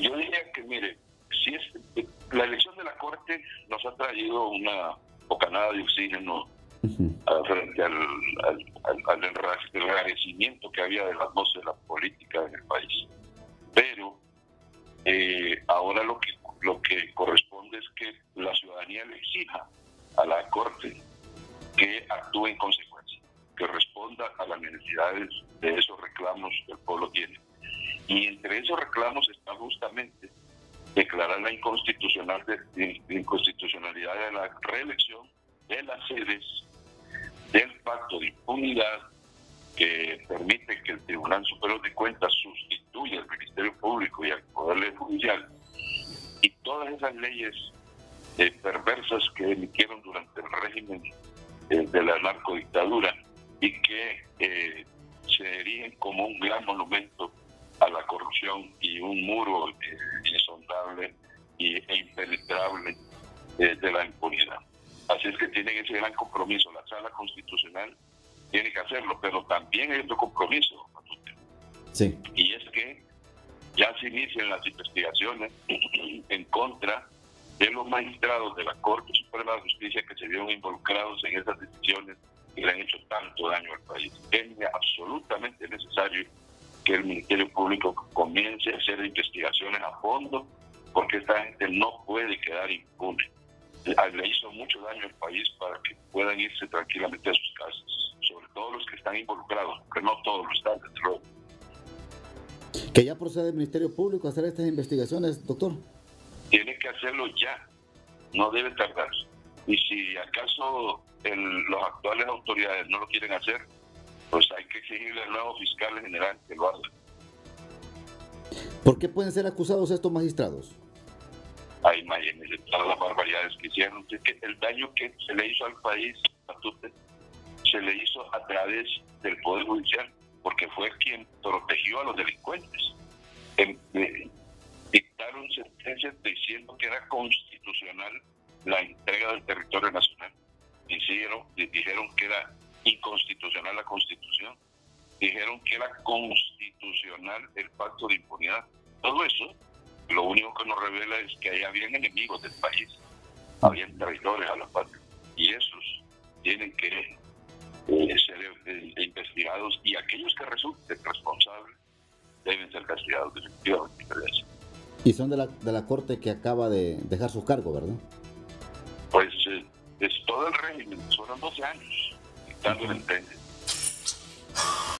Yo diría que, mire, si es, la elección de la Corte nos ha traído una bocanada de oxígeno frente al, al, enrarecimiento que había de las voces de la política en el país. Pero eh, ahora lo que, lo que corresponde es que la ciudadanía le exija a la Corte que actúe en consecuencia, que responda a las necesidades de esos reclamos que el pueblo tiene. Y entre esos reclamos está justamente declarar la inconstitucionalidad de la reelección de las sedes del pacto de impunidad que permite que el Tribunal Superior de Cuentas sustituya al Ministerio Público y al Poder Judicial y todas esas leyes eh, perversas que emitieron durante el régimen eh, de la narcodictadura y que eh, se erigen como un gran monumento y un muro insondable e impenetrable de la impunidad. Así es que tienen ese gran compromiso. La sala constitucional tiene que hacerlo, pero también hay otro compromiso. Sí. Y es que ya se inician las investigaciones en contra de los magistrados de la Corte Suprema de Justicia que se vieron involucrados en esas decisiones y le han hecho tanto daño al país. Es absolutamente necesario que el Ministerio Público comience a hacer investigaciones a fondo porque esta gente no puede quedar impune le hizo mucho daño al país para que puedan irse tranquilamente a sus casas, sobre todo los que están involucrados, porque no todos lo están, desde ¿Que ya procede el Ministerio Público a hacer estas investigaciones, doctor? Tiene que hacerlo ya, no debe tardar. Y si acaso los actuales autoridades no lo quieren hacer, pues hay que exigirle al nuevo fiscal general que lo haga. ¿Por qué pueden ser acusados estos magistrados? hay Miami, de todas las barbaridades que hicieron. que el daño que se le hizo al país, se le hizo a través del Poder Judicial, porque fue quien protegió a los delincuentes. En, eh, dictaron sentencias diciendo que era constitucional la entrega del territorio nacional. Dijeron, dijeron que era inconstitucional la constitución. Dijeron que era constitucional el pacto de impunidad. Todo eso lo único que nos revela es que ahí habían enemigos del país, habían traidores a la patria, y esos tienen que eh, ser eh, investigados y aquellos que resulten responsables deben ser castigados definitivamente. Y son de la, de la corte que acaba de dejar su cargo, ¿verdad? Pues eh, es todo el régimen, fueron 12 años dándole el precio.